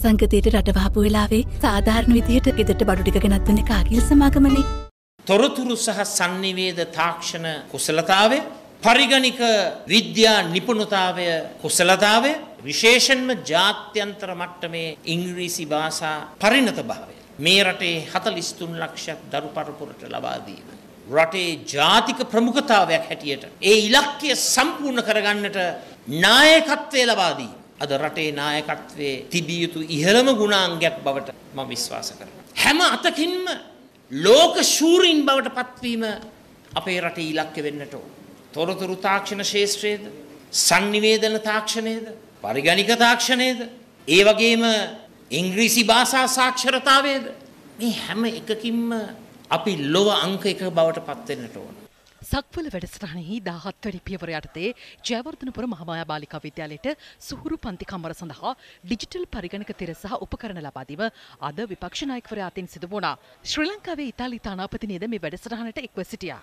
සංගතයට රටවාපු වෙලාවේ සාධාරණ විදිහට ගෙදට බඩු ටික ගෙනත් දුන්නේ කාගිල් සමාගමනේ. තොරතුරු සහ සංනිවේද තාක්ෂණ කුසලතාවය පරිගණික විද්‍යා නිපුණතාවය කුසලතාවය විශේෂෙන්ම ජාත්‍යන්තර මට්ටමේ ඉංග්‍රීසි භාෂා පරිණත භාවය. මේ රටේ හතලිස්තුන් ලක්ෂයක් දරු පරපුරට ලබාදීම. රටේ ජාතික ප්‍රමුඛතාවයක් හැටියට. ඒ ඉලක්කය සම්පූර්ණ කරගන්නට නායකත්වය ලබාදී. අද රටේ නායකත්වයේ තිබිය යුතු ඉහළම ගුණාංගයක් බවට මම විශ්වාස කරනවා. හැම අතකින්ම ලෝක ශූරීන් බවට පත්වීම අපේ රටේ ඉලක්ක වෙන්නට ඕන. තොරතුරු තාක්ෂණ ශේෂත්‍රයේද සංනිවේදන තාක්ෂණයද පරිගණික තාක්ෂණයද ඒ වගේම ඉංග්‍රීසි භාෂා සාක්ෂරතාවයද මේ හැම එකකින්ම අපි ලොව අංක එක බවට පත්වෙන්නට ඕන. සක්වල වැඩසටහනෙහි දාහත්වැනි පියවර යටතේ ජයවර්ධනපුර මහමායා බාලිකා විද්‍යාලයට සුහුරු පන්ති කමර සඳහා ඩිජිටල් පරිගණක තිර සහ උපකරණ ලබාදීම අද විපක්ෂ නායකවරයා අතින් සිදු වුණා. ශ්‍රී ලංකාවේ ඉතාලි තානාපති නේද මේ වැඩසටහනට එක්ව සිටියා.